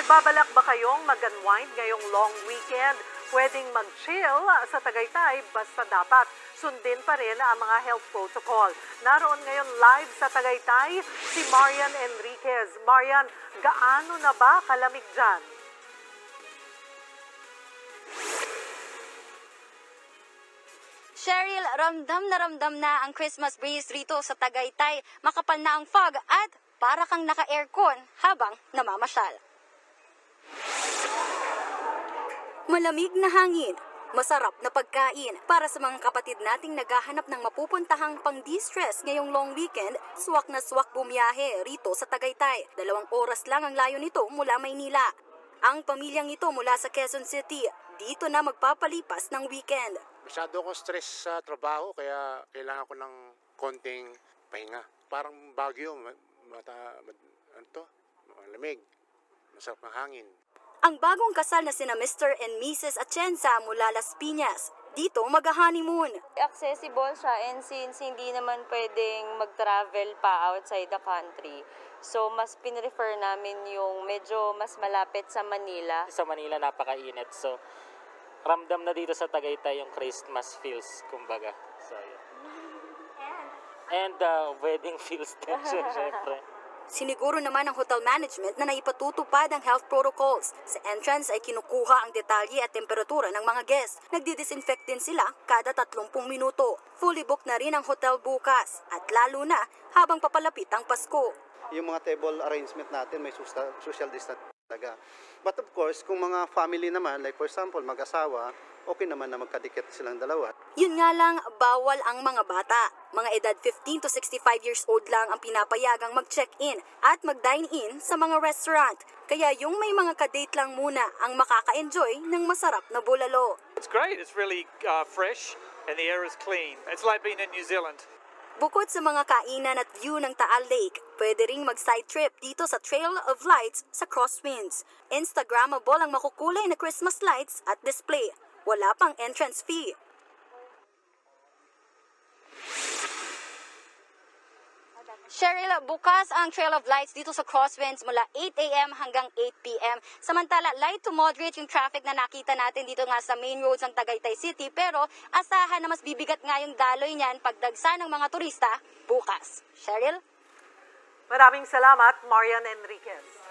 Nagbabalak ba kayong mag-unwind ngayong long weekend? Pwedeng mag-chill sa Tagaytay basta dapat sundin pa rin ang mga health protocol. Naroon ngayon live sa Tagaytay si Marian Enriquez. Marian, gaano na ba kalamig dyan? Cheryl, ramdam na ramdam na ang Christmas breeze rito sa Tagaytay. Makapal na ang fog at para kang naka-aircon habang namamasyal. Malamig na hangin, masarap na pagkain. Para sa mga kapatid nating naghahanap ng mapupuntahang pang-distress ngayong long weekend, swak na swak bumiyahe rito sa Tagaytay. Dalawang oras lang ang layo nito mula Maynila. Ang pamilyang ito mula sa Quezon City, dito na magpapalipas ng weekend. Masyado akong stress sa trabaho kaya kailangan ko ng konting pahinga. Parang Baguio, ma- mata, mat- ano to? Malamig, masarap ng hangin. Ang bagong kasal na sina Mr. and Mrs. Atienza mula Las Piñas. Dito mag-honeymoon. accessible siya and since hindi naman pwedeng mag-travel pa outside the country, so mas pinrefer namin yung medyo mas malapit sa Manila. sa Manila napakainit. So, ramdam na dito sa Tagaytay yung Christmas feels, kumbaga. So, yun. And uh, wedding feels din, syempre. Siniguro naman ng hotel management na naipatutupad ang health protocols. Sa entrance ay kinukuha ang detalye at temperatura ng mga guests. Nagdi-disinfect din sila kada 30 minuto. Fully booked na rin ang hotel bukas. At lalo na habang papalapit ang Pasko. yung mga table arrangement natin may social distance talaga. But of course, kung mga family naman, like for example, mag-asawa, okay naman na magkadikit silang dalawa. Yun nga lang, bawal ang mga bata. Mga edad 15 to 65 years old lang ang pinapayagang mag-check-in at mag-dine-in sa mga restaurant. Kaya yung may mga kadate lang muna ang makaka-enjoy ng masarap na bulalo. It's great. It's really uh, fresh and the air is clean. It's like being in New Zealand. Bukod sa mga kainan at view ng Taal Lake, pwede ring mag-side trip dito sa Trail of Lights sa Crosswinds. Instagrammable ang makukulay na Christmas lights at display. Wala pang entrance fee. Cheryl, bukas ang Trail of Lights dito sa Crosswinds mula 8 a.m. hanggang 8 p.m. Samantala, light to moderate yung traffic na nakita natin dito nga sa main roads ng Tagaytay City. Pero asahan na mas bibigat nga yung daloy niyan pagdagsa ng mga turista bukas. Cheryl? Maraming salamat, Marian Enriquez.